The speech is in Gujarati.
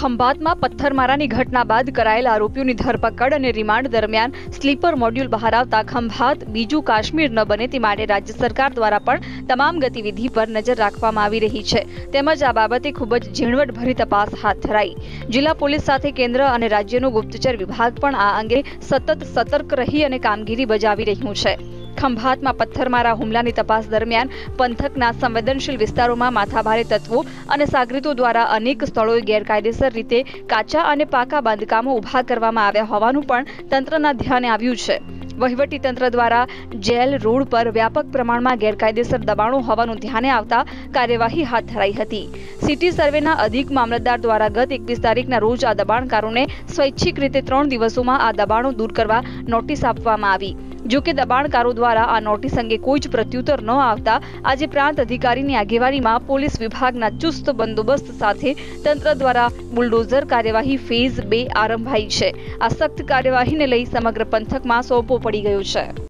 ખંભાતમાં પથ્થરમારાની ઘટના બાદ કરાયેલ આરોપીઓની ધરપકડ અને રિમાન્ડ દરમિયાન સ્લીપર મોડ્યુલ બહાર આવતા ખંભાત બીજું કાશ્મીર ન બને તે માટે રાજ્ય સરકાર દ્વારા પણ તમામ ગતિવિધિ પર નજર રાખવામાં આવી રહી છે. તેમજ આ બાબતે ખૂબ જ ઝીણવટભરી તપાસ હાથ ધરાઈ. જિલ્લા પોલીસ સાથે કેન્દ્ર અને રાજ્યનું ગુપ્તચર વિભાગ પણ આ અંગે સતત સતર્ક રહી અને કામગીરી બજાવી રહ્યું છે. ખંભાતમાં પથ્થરમારા હુમલાની તપાસ દરમિયાન પંથકના સંવેદનશીલ વિસ્તારોમાં માથાભારે તત્વો અને સાગરીતો દ્વારા અનેક સ્થળોએ ગેરકાયદેસર રીતે કાચા અને પાકા બાંધકામો ઊભા કરવામાં આવ્યા હોવાનું પણ તંત્રના ધ્યાને આવ્યું છે. વહીવટી તંત્ર દ્વારા જેલ રોડ પર વ્યાપક પ્રમાણમાં ગેરકાયદેસર દબાણો હોવાનું ધ્યાને આવતા કાર્યવાહી હાથ ધરાઈ હતી. સિટી સર્વેના અધિક મામલતદાર દ્વારા ગત એકવીસ તારીખના રોજ આ દબાણકારોને સ્વૈચ્છિક રીતે ત્રણ દિવસોમાં આ દબાણો દૂર કરવા નોટિસ આપવામાં આવી. જો કે દબાણકારો દ્વારા આ નોટિસ અંગે કોઈ જ પ્રત્યુત્તર ન આવતા આજે પ્રાંત અધિકારીની આગેવાનીમાં પોલીસ વિભાગના ચુસ્ત બંદોબસ્ત સાથે તંત્ર દ્વારા બુલડોઝર કાર્યવાહી ફેઝ બે આરંભાઈ છે. આ સખ્ત કાર્યવાહીને લઈ સમગ્ર પંથકમાં સોંપો પડી ગયો છે.